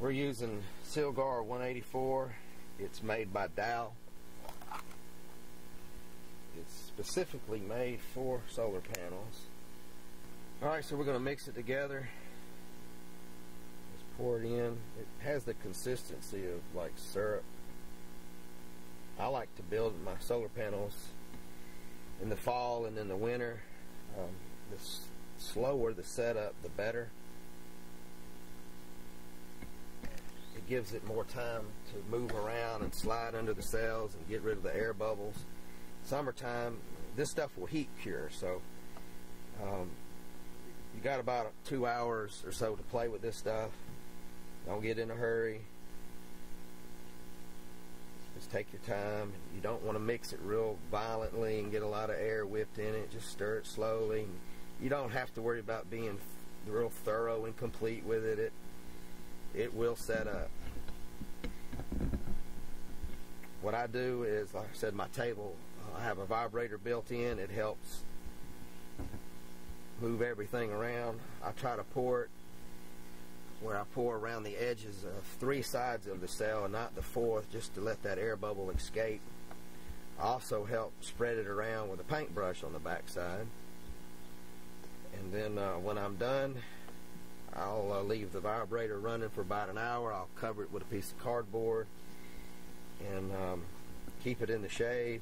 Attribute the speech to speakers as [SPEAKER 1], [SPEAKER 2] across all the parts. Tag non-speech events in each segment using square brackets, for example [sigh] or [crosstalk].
[SPEAKER 1] We're using Sylgard 184. It's made by Dow. It's specifically made for solar panels. Alright, so we're going to mix it together. Just pour it in. It has the consistency of like syrup. I like to build my solar panels in the fall and in the winter. Um, the slower the setup, the better. Gives it more time to move around and slide under the cells and get rid of the air bubbles. Summertime, this stuff will heat cure, so um, you got about two hours or so to play with this stuff. Don't get in a hurry. Just take your time. You don't want to mix it real violently and get a lot of air whipped in it. Just stir it slowly. You don't have to worry about being real thorough and complete with it. It it will set up. What I do is, like I said, my table, I have a vibrator built in. It helps move everything around. I try to pour it where I pour around the edges of three sides of the cell and not the fourth just to let that air bubble escape. I also help spread it around with a paintbrush on the back side. And then uh, when I'm done, I'll uh, leave the vibrator running for about an hour. I'll cover it with a piece of cardboard and um, keep it in the shade.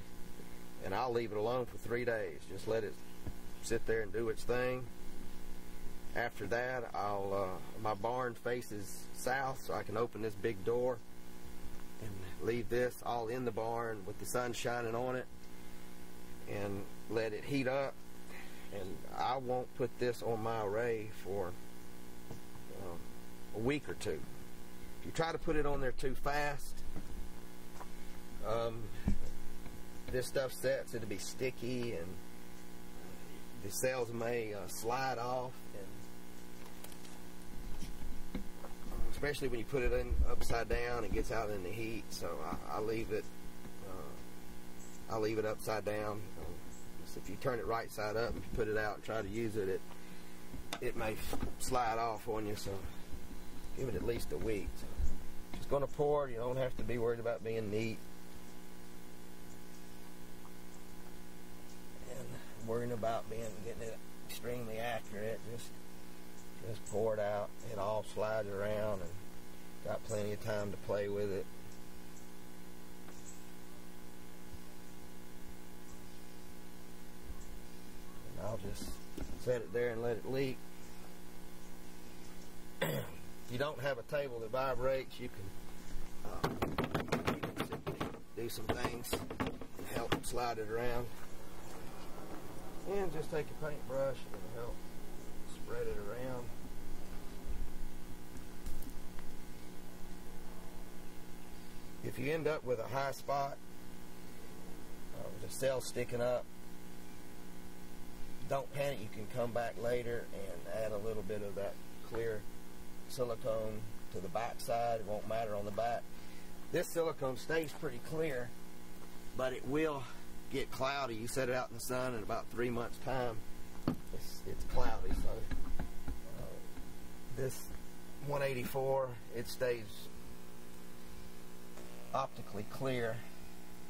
[SPEAKER 1] And I'll leave it alone for three days. Just let it sit there and do its thing after that, I'll uh, my barn faces south, so I can open this big door and leave this all in the barn with the sun shining on it, and let it heat up. And I won't put this on my array for um, a week or two. If you try to put it on there too fast, um, this stuff sets, it'll be sticky and the cells may uh, slide off and especially when you put it in upside down it gets out in the heat. So I, I leave it. Uh, I leave it upside down. so if you turn it right side up, and put it out and try to use it, it it may slide off on you. So give it at least a week. So just going to pour. You don't have to be worried about being neat. And worrying about being getting it extremely accurate. Just just pour it out. It all slides around and got plenty of time to play with it. And I'll just set it there and let it leak. if [clears throat] you don't have a table that vibrates, you can, uh, you can do some things and help slide it around. And just take a paintbrush and help spread it around. If you end up with a high spot, uh, with a cell sticking up, don't panic. You can come back later and add a little bit of that clear silicone to the back side. It won't matter on the back. This silicone stays pretty clear, but it will get cloudy. You set it out in the sun in about three months' time, it's, it's cloudy. So uh, this 184, it stays optically clear.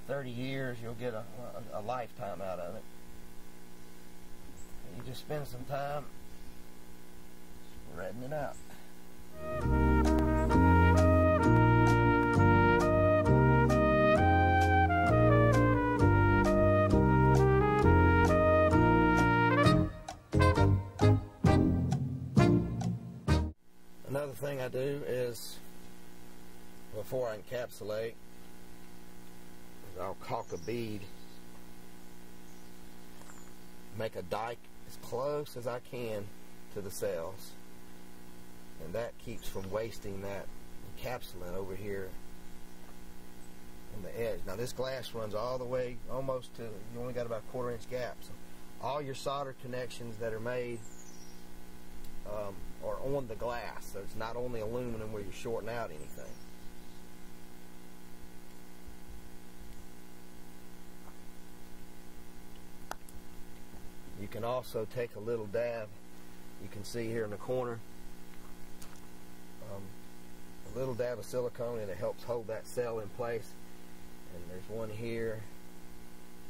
[SPEAKER 1] 30 years, you'll get a, a, a lifetime out of it. You just spend some time spreading it out. Thing I do is before I encapsulate I'll caulk a bead make a dike as close as I can to the cells and that keeps from wasting that encapsulant over here on the edge. Now this glass runs all the way almost to, you only got about a quarter inch gap. So all your solder connections that are made um, are on the glass. So it's not only aluminum where you're shorting out anything. You can also take a little dab. You can see here in the corner. Um, a little dab of silicone and it helps hold that cell in place. And there's one here.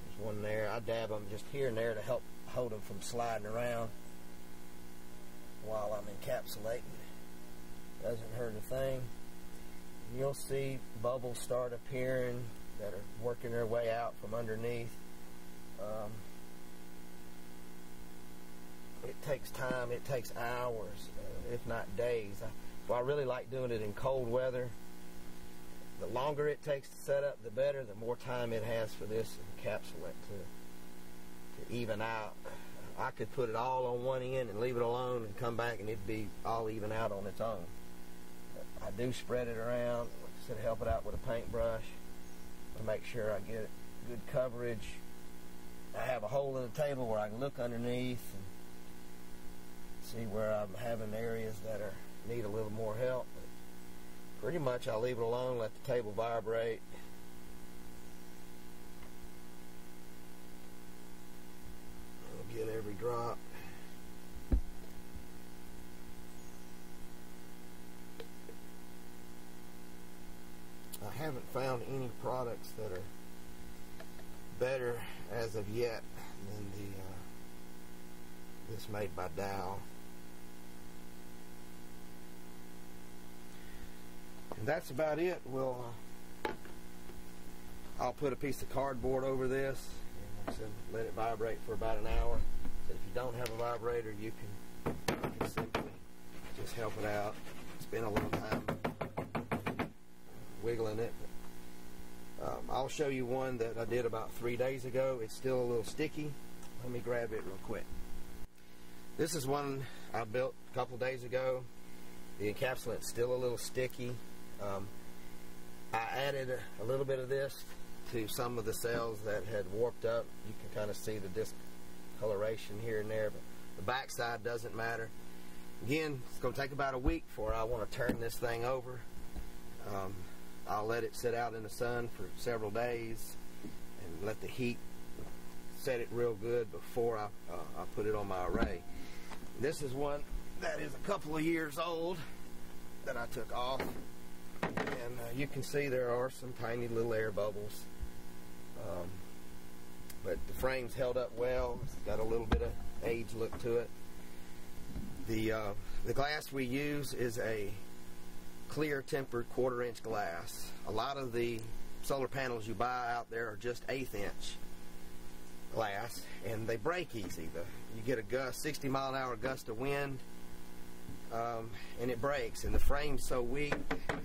[SPEAKER 1] There's one there. I dab them just here and there to help hold them from sliding around while I'm encapsulating. Doesn't hurt a thing. You'll see bubbles start appearing that are working their way out from underneath. Um, it takes time. It takes hours, uh, if not days. I, well, I really like doing it in cold weather. The longer it takes to set up, the better. The more time it has for this encapsulant to, to even out. I could put it all on one end and leave it alone and come back and it'd be all even out on its own. I do spread it around, I help it out with a paintbrush to make sure I get good coverage. I have a hole in the table where I can look underneath and see where I'm having areas that are need a little more help. But pretty much I'll leave it alone, let the table vibrate. Drop. I haven't found any products that are better as of yet than the uh, this made by Dow. And that's about it. We'll uh, I'll put a piece of cardboard over this and let it vibrate for about an hour. If you don't have a vibrator, you can, you can simply just help it out. Spend a little time wiggling it. Um, I'll show you one that I did about three days ago. It's still a little sticky. Let me grab it real quick. This is one I built a couple days ago. The encapsulant's still a little sticky. Um, I added a, a, little bit of this to some of the cells that had warped up. You can kind of see the discoloration here and there, but the back side doesn't matter. Again, it's going to take about a week before I want to turn this thing over. Um, I'll let it sit out in the sun for several days and let the heat set it real good before I, uh, I put it on my array. This is one that is a couple of years old that I took off and uh, you can see there are some tiny little air bubbles. Um, but the frame's held up well. It's got a little bit of age look to it. The uh, the glass we use is a clear tempered quarter inch glass. A lot of the solar panels you buy out there are just eighth inch glass and they break easy. The, you get a gust, 60 mile an hour gust of wind um, and it breaks, and the frame's so weak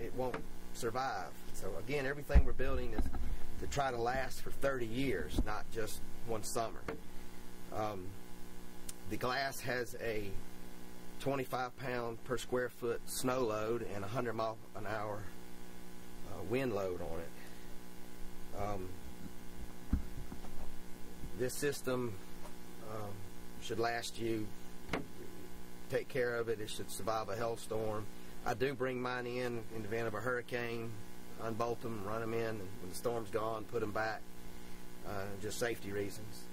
[SPEAKER 1] it won't survive. So again, everything we're building is to try to last for 30 years, not just one summer. Um, the glass has a 25 pound per square foot snow load and 100 mile an hour uh, wind load on it. Um, this system um, should last you take care of it. It should survive a hailstorm. I do bring mine in in the event of a hurricane, unbolt them, run them in, and when the storm's gone, put them back. Uh, just safety reasons.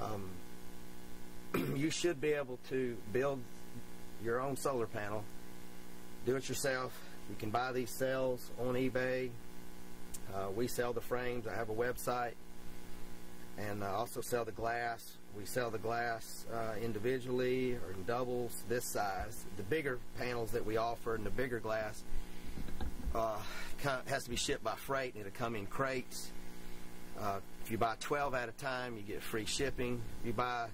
[SPEAKER 1] Um, [clears throat] you should be able to build your own solar panel. Do it yourself. You can buy these cells on eBay. Uh, we sell the frames. I have a website and uh, also sell the glass. We sell the glass uh, individually or in doubles this size. The bigger panels that we offer and the bigger glass uh, has to be shipped by freight and it'll come in crates. Uh, if you buy 12 at a time, you get free shipping. If you buy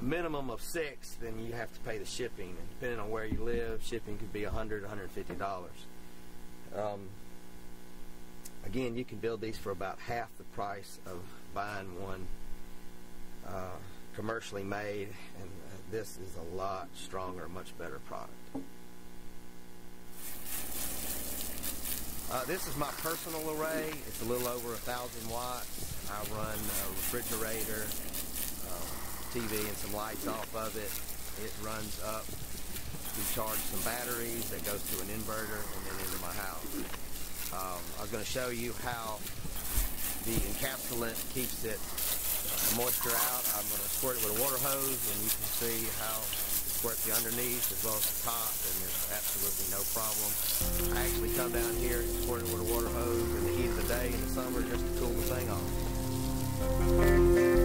[SPEAKER 1] a minimum of six, then you have to pay the shipping. And depending on where you live, shipping could be $100, $150. Um, again, you can build these for about half the price of buying one uh, commercially made, and uh, this is a lot stronger, much better product. Uh, this is my personal array. It's a little over a thousand watts. I run a refrigerator, uh, TV, and some lights off of it. It runs up. We charge some batteries that goes to an inverter and then into my house. Um, I was going to show you how the encapsulant keeps it uh, moisture out. I'm going to squirt it with a water hose and you can see how squirt the underneath as well as the top, and there's no problem. I actually come down here and squirt it with a water hose in the heat of the day in the summer just to cool the thing off.